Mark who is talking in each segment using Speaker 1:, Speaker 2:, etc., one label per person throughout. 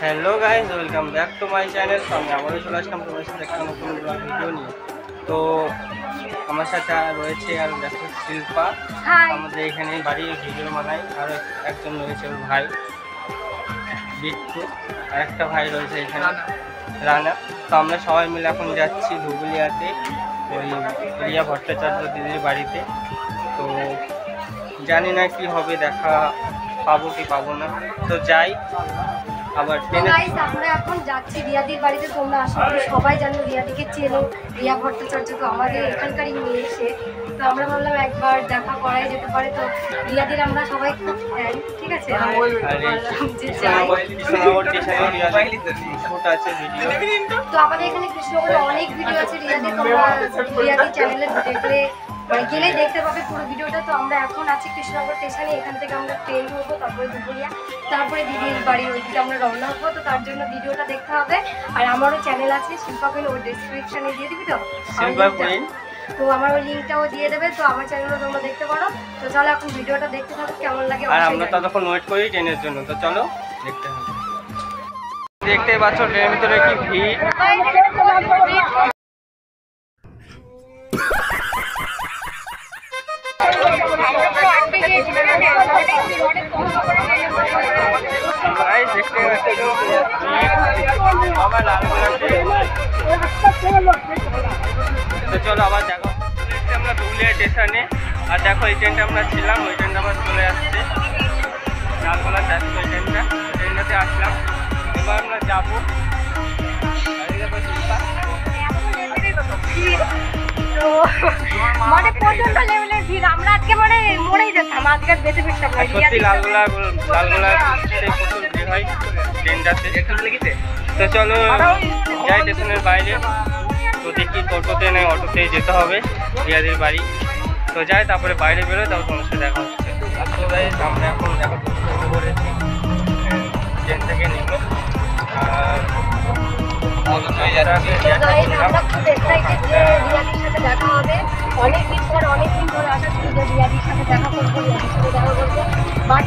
Speaker 1: Hello guys welcome back to my channel তো আমি আবারও চলে আসলাম তোমার সাথে একটা নতুন ভিডিও নিয়ে। তো আমার সাথে রয়েছে আর দেখো শিল্পা। আমাদের এখানে বাড়ি ভিডিও বানাই আর একজন রয়েছে ওর ভাই বিট্টু। আর একটা ভাই রয়েছে এখানে রানা। তো আমরা সবাই মিলে এখন যাচ্ছি ধুবুলিয়াতে ওই রিয়া ভট্টাচার্য দিদির বাড়িতে। তো জানি না কি হবে দেখা পাবো কি পাবো না। তো যাই আবার
Speaker 2: গাইস আমরা এখন যাচ্ছি রিয়াদির বাড়িতে তোমরা আশা করি সবাই জানো রিয়াদিকে চেনো রিয়া ভট্টাচার্য তো আমাদের এখানকারই মেয়ে এসে তো আমরা ভাবলাম একবার দেখা করাই যেতে পারে। তো রিয়াদির আমরা সবাই খুব ফ্যান ঠিক আছে?
Speaker 1: রিয়াদের
Speaker 2: তো আমাদের এখানে কৃষ্ণগড়ে অনেক ভিডিও আছে রিয়াদি তোমরা রিয়াদি চ্যানেলে দেখলে মানে গেলে দেখতে পাবে পুরো ভিডিওটা। তো আমরা এখন আছি কৃষ্ণনগর স্টেশনে এখান থেকে আমরা ট্রেন ধরবো তারপরে দুপুরিয়া তারপরে দিদির বাড়ির ওইদিকে আমরা রওনা হব। তো তার জন্য ভিডিওটা দেখতে হবে। আর আমারও চ্যানেল আছে শিল্পা কুইন ওর ডিসক্রিপশনে দিয়ে দিবি তো? তো আমার ওই লিঙ্কটাও দিয়ে দেবে তো আমার চ্যানেলও তোমরা দেখতে পারো। তো চলো এখন ভিডিওটা দেখতে থাকো কেমন লাগে
Speaker 1: আর আমরা ততক্ষণ ওয়েট করি ট্রেনের জন্য তো চলো দেখতে হবে। দেখতে পাচ্ছ ট্রেনের ভিতরে কি ভিড়? তো চলো আবার দেখো। আমরা ধুলিয়া স্টেশনে, আর দেখো এই ট্রেনটা আমরা ছিলাম, ওই ট্রেনটা আবার চলে আসছে। লালগোলা যাচ্ছে ওই ট্রেনটা ট্রেনটাতে আসলাম। এবার আমরা যাব।
Speaker 2: তো মানে প্রচণ্ড লেভেলের ভিড়। আমরা আজকে মানে মরেই যেতাম। আজকে বেঁচে ফিরতাম না।
Speaker 1: সত্যি লালগোলা লালগোলা প্রচুর ভিড় হয়। ট্রেনটাতে তো? চলো যাই স্টেশনের বাইরে। তো দেখি টোটোতে নয় অটোতে যেতে হবে। রিয়াদের বাড়ি। তো যাই তারপরে বাইরে বেরোয় তারপর তোমার সাথে দেখা হচ্ছে তো আমরা এখন দেখো করেছি ট্রেন থেকে নেমে। আর
Speaker 2: রিয়াদির সাথে দেখা হবে। অনেক দিন পর ধরে আশা ছিল যে রিয়াদির সাথে সাথে বাট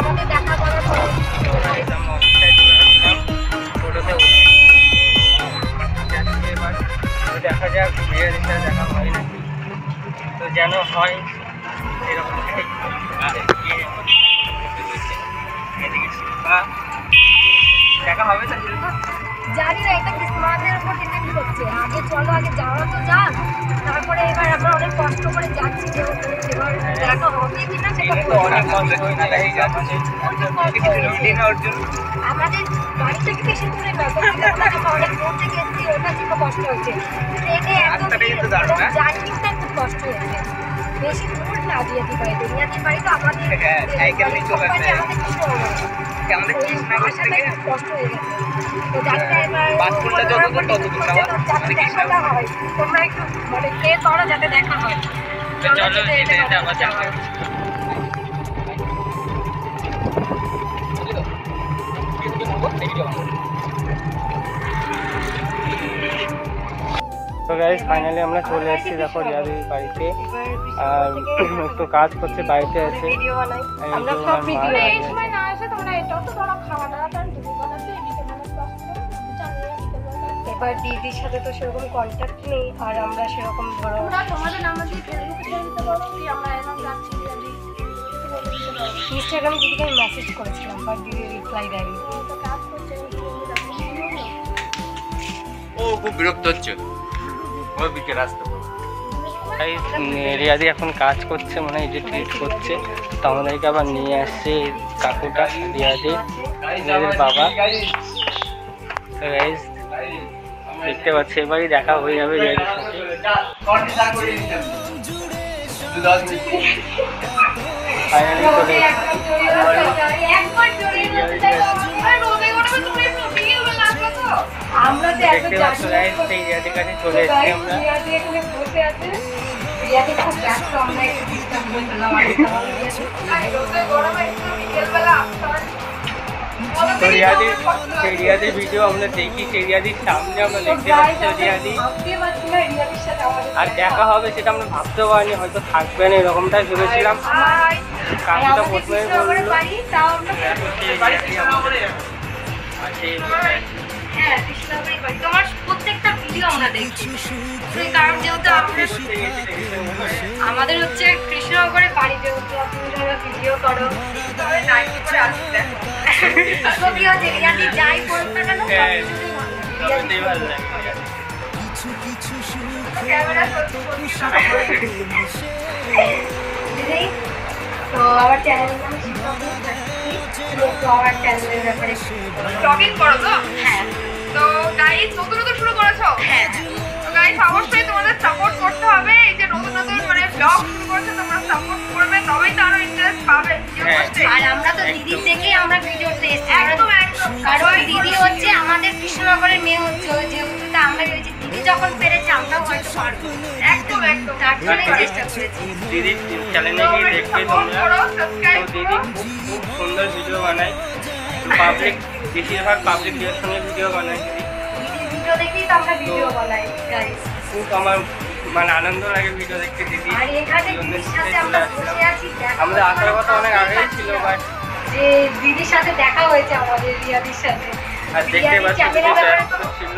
Speaker 2: আমাদের দেখা
Speaker 1: যাক বিয়ের সাথে দেখা হয় নাকি। তো যেন হয় এরকমটাই এদিকে শিল্পা দেখা হবে
Speaker 2: জানি না এটা ক্রিসমাসের উপর ডিপেন্ড করছে। আগে চলো আগে যাওয়া তো যাক। তারপরে এবার আমরা অনেক কষ্ট করে যাচ্ছি যেহেতু এবার দেখা হবে কিনা সেটা
Speaker 1: অনেক কষ্ট হয়ে যাচ্ছে।
Speaker 2: আমাদের বাড়ি থেকে বেশি দূরে ওখানে অনেক দূর থেকে এসেছি ওটা কিন্তু কষ্ট হচ্ছে। ট্রেনে খুব কষ্ট হয়েছে বেশি দূর না দিয়াদি বাড়িতে দিয়াদি বাড়ি তো আমাদের
Speaker 3: হ্যাঁ,
Speaker 2: মানে। আমাদের কিছু হবে না।
Speaker 3: আমাদের
Speaker 2: ওই
Speaker 3: কৃষ্ণনগর
Speaker 2: আসাটাই
Speaker 3: থেকে
Speaker 2: খুব কষ্ট হয়ে গেছে তো জানি না এবার
Speaker 3: বাসপুরটা যত দূর তত দূর না,
Speaker 2: যাতে
Speaker 3: আমাদের
Speaker 2: দেখাটা হয়। তোমরা একটু মানে কে করো যাতে দেখা হয়।
Speaker 1: তো চলো
Speaker 2: যেতে
Speaker 1: যেতে যেতে
Speaker 2: যেতে
Speaker 1: আবার দেখা হবে। তো গাইজ ফাইনালি আমরা চলে এসেছি দেখো রিয়াদির বাড়িতে। আর একটু কাজ করছে বাড়িতে আছে।
Speaker 2: এবার দিদির সাথে তো সেরকম কন্ট্যাক্ট নেই আর আমরা সেরকম ধরো ইনস্টাগ্রামে দিদিকে আমি মেসেজ করেছিলাম বাট দিদি রিপ্লাই দেয়নি?
Speaker 3: ও খুব বিরক্ত হচ্ছে। ও বিকেল আসতে
Speaker 1: গাইজ রিয়াদি এখন কাজ করছে মানে এডিট এডিট করছে তো আমাদেরকে আবার নিয়ে আসছে এই কাকুটা রিয়াদি রিয়াদির বাবা। তো দেখতে পাচ্ছি, এবারই দেখা হয়ে যাবে
Speaker 2: আমরা
Speaker 1: দেখতে পাচ্ছ চলে এসেছি আমরা।
Speaker 2: খুব ব্যস্ত আমরা।
Speaker 1: তো সেই রিয়াদির ভিডিও আমরা দেখি সেই রিয়াদির সামনে আমরা দেখতে পাচ্ছি রিয়াদি আর দেখা হবে সেটা আমরা ভাবতেও পারিনি হয়তো থাকবে না এরকমটাই ভেবেছিলাম।
Speaker 2: আর
Speaker 1: কাকু তো প্রথমে বলল। রিয়াদি আর সেই
Speaker 2: হ্যাঁ বাড়ি। তোমার প্রত্যেকটা ভিডিও আমরা দেখছি। সেই কারণ যেহেতু আমরা আমাদের হচ্ছে কৃষ্ণনগরের বাড়ি যেহেতু তুমি ধরো ভিডিও করো তবে দেখো রিয়াদি যাই না
Speaker 1: হ্যাঁ,
Speaker 2: তো আমার নাম আমার চ্যানেলের ব্যাপারে
Speaker 4: করো তো?
Speaker 2: হ্যাঁ।
Speaker 4: তো গাইজ নতুন নতুন শুরু করেছ?
Speaker 2: হ্যাঁ।
Speaker 4: গাইজ অবশ্যই তোমাদের সাপোর্ট করতে হবে। এই যে নতুন নতুন মানে ব্লগ শুরু করেছ তোমরা সাপোর্ট করবে তবেই তো আরও ইন্টারেস্ট পাবে।
Speaker 1: হ্যাঁ।
Speaker 2: আর আমরা তো দিদির দেখেই আমরা ভিডিওতে এসেছি।
Speaker 4: একদম একদম।
Speaker 2: কারণ দিদি হচ্ছে আমাদের কৃষ্ণনগরের মেয়ে হচ্ছে যেহেতু তা আমরা ভেবেছি দিদি যখন পেরেছে আমরাও হয়তো পারব।
Speaker 4: একদম একদম।
Speaker 2: তার জন্যই চেষ্টা করেছি।
Speaker 1: দিদির চ্যানেলে গিয়ে দেখবে তোমরা। দিদি খুব সুন্দর ভিডিও বানায়। পাবলিক বেশিরভাগ পাবলিক রিয়াকশনের ভিডিও বানায়
Speaker 2: ভিডিও দেখেই তো আমরা ভিডিও বানাই guys।
Speaker 1: খুব আমার মানে আনন্দ লাগে ভিডিও দেখতে দিদি
Speaker 2: আর এখানে সাথে আমরা বসে আছি
Speaker 1: আমাদের আসার কথা অনেক আগেই ছিল বাট
Speaker 2: যে দিদির সাথে দেখা হয়েছে আমাদের রিয়াদির সাথে।
Speaker 1: আর দেখতে পাচ্ছি
Speaker 2: চ্যানেলের
Speaker 1: দিদি
Speaker 2: ব্যাপারে
Speaker 1: ব্যস্ত
Speaker 2: তো
Speaker 1: ছিল।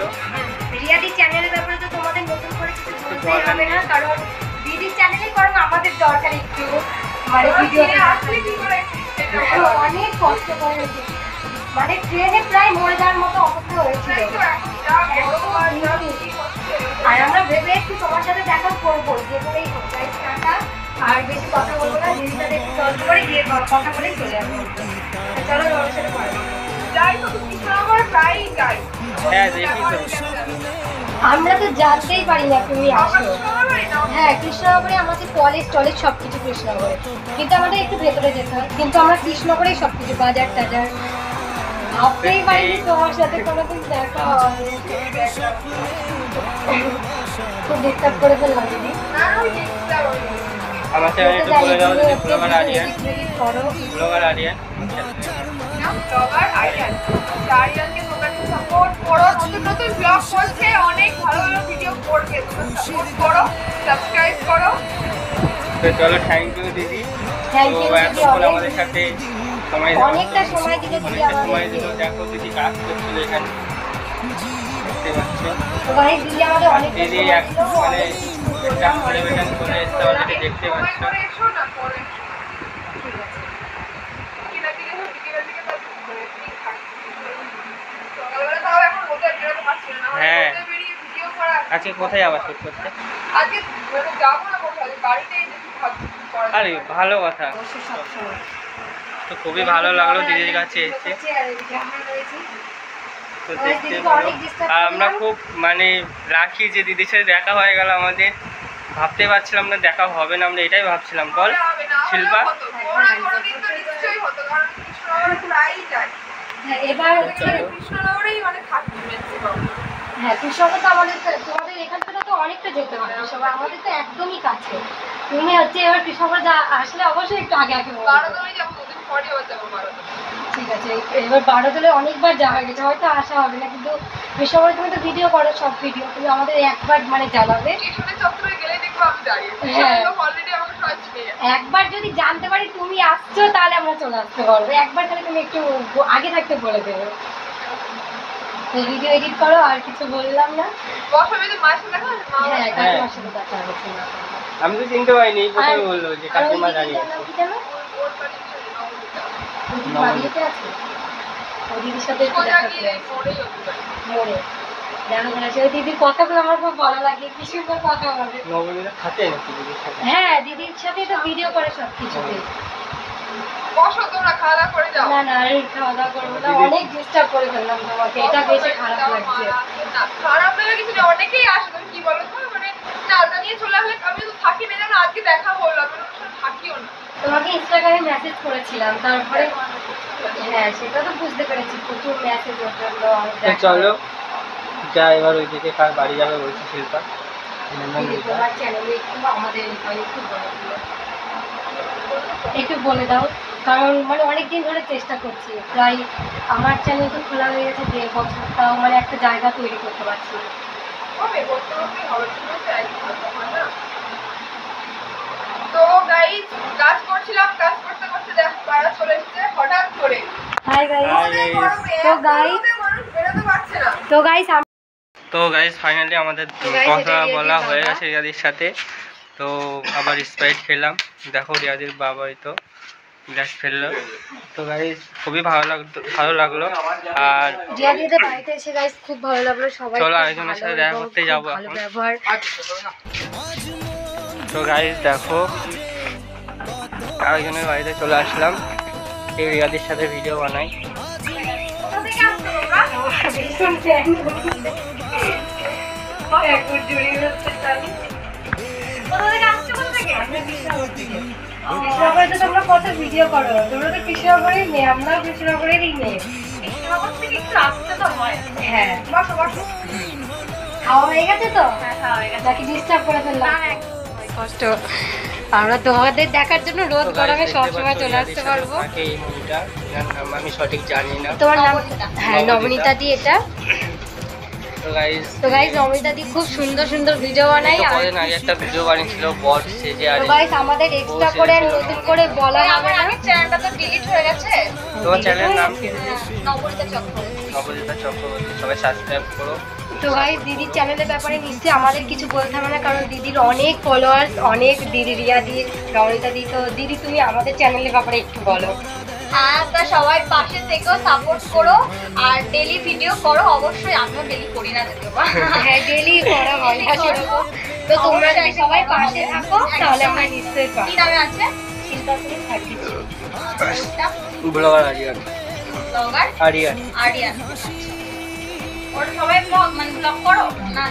Speaker 2: রিয়াদির চ্যানেলের ব্যাপারে তো তোমাদের নতুন করে কিছু বলতেই হবে না কারণ দিদির চ্যানেলে বরং আমাদের দরকার একটু। মানে ভিডিও
Speaker 4: আসলে কি করে?
Speaker 2: অনেক কষ্ট করে। মানে ট্রেনে প্রায় মরে যাওয়ার মতো অবস্থা হয়েছিল।
Speaker 4: আর
Speaker 2: আমরা ভেবে একটু তোমার সাথে দেখা করব যে হোক। আর বেশি কথা বলব না দিদির সাথে একটু করে গিয়ে কথা বলে চলে যাব চলো তোমার সাথে
Speaker 1: হ্যাঁ
Speaker 2: আমরা তো জানতেই পারি না তুমি আসো। হ্যাঁ কৃষ্ণনগরে আমাদের কলেজ টলেজ সব কিছু কৃষ্ণনগরে। কিন্তু আমাদের একটু ভেতরে যেতে হয়। কিন্তু আমরা কৃষ্ণনগরেই সব কিছু বাজার টাজার ভাবতেই পারিনি তোমার সাথে কোনোদিন দেখা হবে খুব ডিস্টার্ব করে ফেললাম। দিদি
Speaker 4: না ওই জিনিসটা ওই
Speaker 1: আমার চ্যানেলে একটু বলে দাও যদি blogger Aryan blogger Aryan.
Speaker 4: Blogger Aryan. আরিয়ানকে তোমরা সাপোর্ট করো। নতুন নতুন ব্লগ করছে অনেক ভালো ভালো ভিডিও করবে। তোমরা সাপোর্ট করো সাবস্ক্রাইব করো।
Speaker 1: তো চলো থ্যাংক ইউ দিদি। তো এতক্ষণ আমাদের সাথে সময়
Speaker 2: অনেকটা সময় দিলে দিদি
Speaker 1: সময় দিল। দেখো দিদি কাজ করছিল এখানে। দেখতে পাচ্ছ?
Speaker 2: ওখানে দিদি আমাদের অনেক
Speaker 1: দিদি এক মানে একটা করে এসছে অলরেডি দেখতে পাচ্ছ? হ্যাঁ। আজকে কোথায় আবার শুট করতে?
Speaker 4: আজকে মানে যাব না কোথাও বাড়িতেই।
Speaker 1: আরে ভালো কথা। তো খুবই ভালো লাগল দিদির কাছে এসে।
Speaker 2: আমরা
Speaker 1: তো দেখতে আর আমরা খুব মানে রাখি যে দিদির সাথে দেখা হয়ে গেল আমাদের। ভাবতে পারছিলাম না দেখা হবে না আমরা এটাই ভাবছিলাম। বল শিল্পা।
Speaker 2: হ্যাঁ এবার
Speaker 4: কৃষ্ণনগরেই মানে
Speaker 2: হ্যাঁ তো আমাদের তো- তোমাদের এখান থেকে তো অনেকটা যেতে হয় কৃষক আমাদের তো একদমই কাছে। তুমি হচ্ছে এবার কৃষকরা যা আসলে অবশ্যই একটু আগে আগে
Speaker 4: যাব।
Speaker 2: ঠিক আছে এবার বারোদলে অনেকবার যাওয়া হয়ে গেছে হয়তো আসা হবে না কিন্তু কৃষকরা তুমি তো ভিডিও করো সব ভিডিও তুমি আমাদের একবার মানে জানাবে। হ্যাঁ। একবার যদি জানতে পারি তুমি আসছো তাহলে আমরা চলে আসতে পারব। একবার তাহলে তুমি একটু আগে থাকতে বলে দেবে। ভিডিও এডিট করো আর কিছু বললাম না। হ্যাঁ
Speaker 1: আমি তো চিনতে পারিনি প্রথমে বলল যে কাকিমা দাঁড়িয়ে
Speaker 2: বাড়িতে আছে। ওই দিদির সাথে একটু দেখা করে।
Speaker 4: এই মোড়েই ওদের বাড়ি।
Speaker 2: মোড়ে দেখা করে আসে। দিদির কথাগুলো আমার খুব ভালো লাগে। কি সুন্দর কথা বলে?
Speaker 1: নবমীরা থাকে নাকি দিদির সাথে?
Speaker 2: হ্যাঁ দিদির সাথে তো ভিডিও করে সব কিছুতে
Speaker 4: বসো তোমরা খাওয়া দাওয়া করে যাও।
Speaker 2: না না আর খাওয়া দাওয়া করব না। অনেক ডিস্টার্ব করে ফেললাম তোমাকে। এটা বেশি খারাপ লাগছে।
Speaker 4: না, খারাপ লাগে কিছু না অনেকেই আসে তুমি কি বলো তো? চলে আসলে আমি তো থাকি না যেন আজকে দেখা হলো আমি থাকিও না
Speaker 2: তোমাকে ইনস্টাগ্রামে মেসেজ করেছিলাম তারপরে হ্যাঁ সেটা তো বুঝতে পেরেছি প্রচুর মেসেজ ওর জন্য।
Speaker 1: চলো যা এবার ওইদিকে কার বাড়ি যাবে বলছি শিল্পা
Speaker 2: তোমার চ্যানেলে একটু আমাদের এখানে একটু বলে দিও। একটু বলে দাও কারণ মানে অনেক দিন ধরে চেষ্টা করছি প্রায় আমার চ্যানেল তো খোলা হয়ে গেছে দেড় বছর তাও মানে একটা জায়গা তৈরি করতে পারছি।
Speaker 4: হবে করতে হবে না। তো গাইজ কাজ করছিলাম কাজ করতে করতে দেখো কারা চলে এসেছে হঠাৎ করে।
Speaker 2: হাই গাইস তো
Speaker 4: বেরোতে পারছে না।
Speaker 2: তো গাইস
Speaker 1: তো গাইজ ফাইনালি আমাদের কথা
Speaker 2: রিয়াদির
Speaker 1: বলা হয়ে
Speaker 2: বাবা।
Speaker 1: গেছে রিয়াদির সাথে। তো আবার স্প্রাইট খেলাম। দেখো রিয়াদির বাবাই তো। গ্লাস ফেলল। তো গাইজ খুবই ভালো লাগতো ভালো লাগল। আর
Speaker 2: জিয়া দিদিদের বাড়িতে এসে খুব ভালো লাগল। সবাই
Speaker 1: চলো আরেকজনের সাথে দেখা করতে যাব
Speaker 2: ভালো
Speaker 1: এখন।
Speaker 2: ব্যবহার।
Speaker 1: তো গাইজ দেখো আরেকজনের বাড়িতে চলে আসলাম। এই রিয়াদির সাথে ভিডিও বানাই।
Speaker 4: কোথা থেকে? আসছো তোমরা
Speaker 2: ভীষণ fan। এখন জড়িয়ে যাচ্ছে তালি।
Speaker 4: কোথা থেকে আসছো কোথা থেকে
Speaker 2: কৃষ্ণনগরে তো তোমরা কত ভিডিও করো? তোমরা তো কৃষ্ণনগরের মেয়ে আমরাও কৃষ্ণনগরেরই মেয়ে।
Speaker 4: কৃষ্ণনগর থেকে একটু আসতে তো হয়।
Speaker 2: হ্যাঁ
Speaker 4: বসো বসো।
Speaker 2: খাওয়া হয়ে গেছে তো?
Speaker 4: হ্যাঁ খাওয়া হয়ে গেছে।
Speaker 2: নাকি ডিস্টার্ব করে ফেললাম? কষ্ট। আমরা তোমাদের দেখার জন্য রোদ গরমে সবসময় চলে আসতে পারব।
Speaker 1: আমি সঠিক জানি না।
Speaker 2: তোমার নাম হ্যাঁ নবনীতা দি এটা।
Speaker 1: তো গাইজ
Speaker 2: তো দি খুব সুন্দর সুন্দর ভিডিও বানাই
Speaker 1: তো কদিন আগে একটা ভিডিও বানিয়েছিল বট সেজে আর।
Speaker 2: গাইজ আমাদের এক্সট্রা করে নতুন করে বলা হবে না।
Speaker 4: আগের চ্যানেলটা তো ডিলিট হয়ে গেছে।
Speaker 1: তোমার চ্যানেলের নাম কি?
Speaker 4: নবনীতা চক্র
Speaker 1: নবজিতা চক্রবর্তী সবাই সাবস্ক্রাইব করো।
Speaker 2: তো গাইজ দিদির চ্যানেলের ব্যাপারে নিশ্চয়ই আমাদের কিছু বলতে হবে না কারণ দিদির অনেক ফলোয়ার্স অনেক দিদি রিয়া দি নবনীতা দি। তো দিদি তুমি আমাদের চ্যানেলের ব্যাপারে একটু বলো।
Speaker 4: তা সবাই পাশে থেকেও সাপোর্ট করো আর ডেলি ভিডিও করো। অবশ্যই আমিও ডেলি করি না যদিও বা।
Speaker 2: হ্যাঁ ডেলি করা হয় না সেরকম। তো তোমরা সবাই পাশে থাকো তাহলে আমরা নিশ্চয়ই
Speaker 4: কি
Speaker 2: পাবো
Speaker 4: নামে আছে?
Speaker 2: চিন্তা থাকি
Speaker 1: ব্লগার আরিয়ান।
Speaker 4: ব্লগার
Speaker 1: আরিয়ান।
Speaker 4: আরিয়ান। ওরা সবাই ব্লগ মানে ব্লগ করো? না?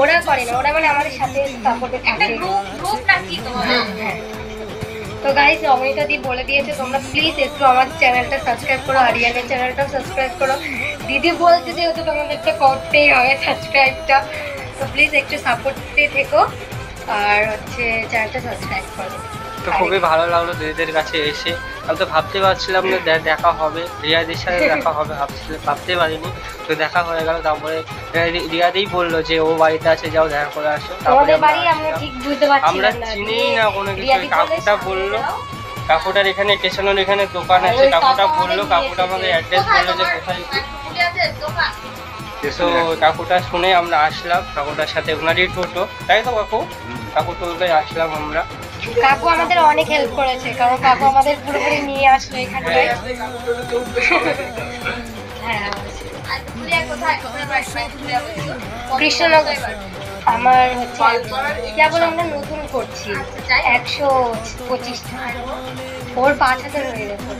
Speaker 2: ওরা করে না ওরা মানে আমাদের সাথে সাপোর্টে
Speaker 4: একটা গ্রুপ গ্রুপ নাকি তোমাদের?
Speaker 2: হ্যাঁ। তো গাইস অমৃতা দি বলে দিয়েছে, তোমরা প্লিজ একটু আমার চ্যানেলটা সাবস্ক্রাইব করো, আরিয়ানের চ্যানেলটাও সাবস্ক্রাইব করো। দিদি বলছে যেহেতু তোমাদেরকে করতেই হবে সাবস্ক্রাইবটা তো প্লিজ একটু সাপোর্টে থেকো, আর হচ্ছে চ্যানেলটা সাবস্ক্রাইব করো।
Speaker 1: তো খুবই ভালো লাগল দিদিদের কাছে এসে। আমি তো ভাবতে পারছিলাম না দে- দেখা হবে। রিয়াদির সাথে দেখা হবে ভাবছিলাম ভাবতে পারিনি। তো দেখা হয়ে গেল তারপরে রিয়াদিই বলল যে ও বাড়িতে আছে যাও দেখা করে আসো। তারপরে আমরা
Speaker 2: বাড়ি আমরা
Speaker 1: আসলাম।
Speaker 2: ঠিক বুঝতে পারছি
Speaker 1: আমরা চিনিই না কোনো কিছু কাকুটা বলল। কাকুটার এখানে স্টেশনের এখানে দোকান আছে। কাকুটা বলল কাকুটা আমাদের অ্যাড্রেস
Speaker 4: কোথায়
Speaker 1: বলল যে কোথায়
Speaker 4: পুকুরে আছে? দোকান।
Speaker 1: তো কাকুটা শুনে আমরা আসলাম। কাকুটার সাথে ওনারই টোটো। তাই তো কাকু? কাকু টোটোতে আসলাম আমরা।
Speaker 2: কাকু আমাদের অনেক হেল্প করেছে, কারণ কাকু আমাদের পুরোপুরি নিয়ে আসলো এখানে হ্যাঁ কৃষ্ণনগর। আমার হচ্ছে কেবল আমরা নতুন করছি। একশো পঁচিশ ওর পাঁচ হাজার হয়ে গেছে।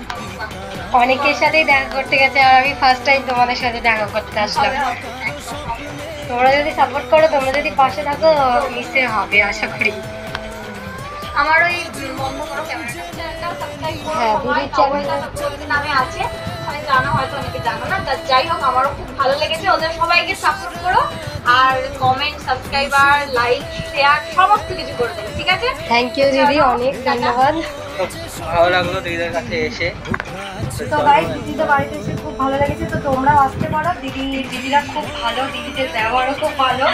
Speaker 2: অনেকের সাথেই দেখা করতে গেছে, আর আমি ফার্স্ট টাইম তোমাদের সাথে দেখা করতে আসলাম। তোমরা যদি সাপোর্ট করো, তোমরা যদি পাশে থাকো নিশ্চয়ই হবে, আশা করি।
Speaker 4: আমার ওই
Speaker 2: হ্যাঁ, দিদির channel-
Speaker 4: নামে আছে। জানা হয়তো অনেকে জানো না তা যাই হোক আমারও খুব ভালো লেগেছে। ওদের সবাইকে সাপোর্ট করো আর কমেন্ট সাবস্ক্রাইবার লাইক শেয়ার সমস্ত কিছু করে দেবে ঠিক আছে?
Speaker 2: থ্যাংক ইউ দিদি অনেক ধন্যবাদ।
Speaker 1: ভালো লাগল কাছে এসে।
Speaker 2: তো ভাই দিদিদের বাড়িতে এসে খুব ভালো লেগেছে তো তোমরাও আসতে পারো। দিদি দিদিরা খুব ভালো দিদিদের ব্যবহারও খুব ভালো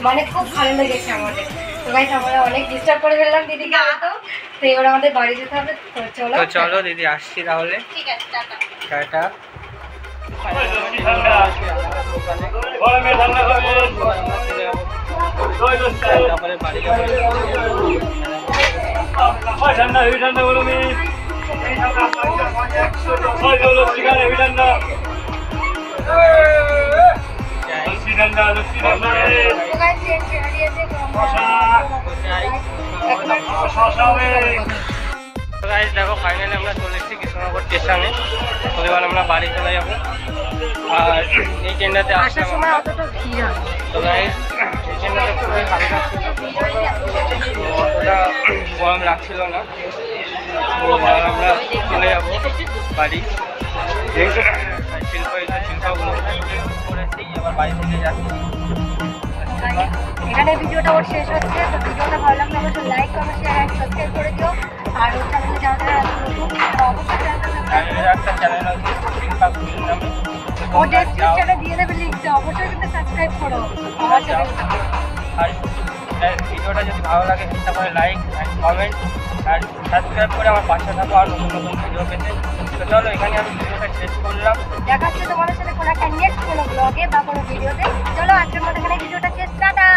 Speaker 2: মানে খুব ভালো লেগেছে আমাদের। আমরা অনেক ডিস্টার্ব করে ফেললাম দিদিকে তো এবার আমাদের বাড়ি যেতে হবে। তো চলো।
Speaker 1: তো চলো দিদি আসছি তাহলে।
Speaker 4: ঠিক আছে টাটা।
Speaker 1: টাটা। তারপরে বাড়ি
Speaker 5: ঠান্ডা হেভি ঠান্ডা গরমে ঠান্ডা ঠান্ডা
Speaker 1: guys, দেখো ফাইনালি আমরা চলে এসেছি কৃষ্ণনগর স্টেশনে এবার আমরা বাড়ি চলে যাব। আর এই ট্রেনটাতে
Speaker 2: আসার সময়
Speaker 1: আমরা।
Speaker 2: অতটা ভিড়
Speaker 1: তো গাইজ এই ট্রেনটাতে খুবই হালকা ছিল। অতটা গরম লাগছিল না। আমরা চলে যাব বাড়ি।
Speaker 2: এখানে ভিডিওটা ওর শেষ হচ্ছে, তো ভিডিওটা ভালো লাগলে অবশ্যই like comment share and subscribe করে দিও। আর ওর চ্যানেলে যারা নতুন
Speaker 1: চ্যানেল
Speaker 2: ও ডেসক্রিপশনে দিয়ে দেবে লিঙ্কটা অবশ্যই কিন্তু সাবস্ক্রাইব করো। আমার চ্যানেলটা
Speaker 1: ভিডিওটা যদি ভালো লাগে চেষ্টা করে লাইক অ্যান্ড কমেন্ট আর সাবস্ক্রাইব করে আমার পাশে থাকো আর নতুন নতুন ভিডিও পেতে। দেখা চলো এখানে আমি ভিডিওটা শেষ করলাম।
Speaker 2: দেখা হচ্ছে তোমাদের সাথে কোনো একটা নেক্সট কোনো ব্লগে বা কোনো ভিডিওতে চলো আজকের মতো এখানে ভিডিওটা শেষ। টাটা!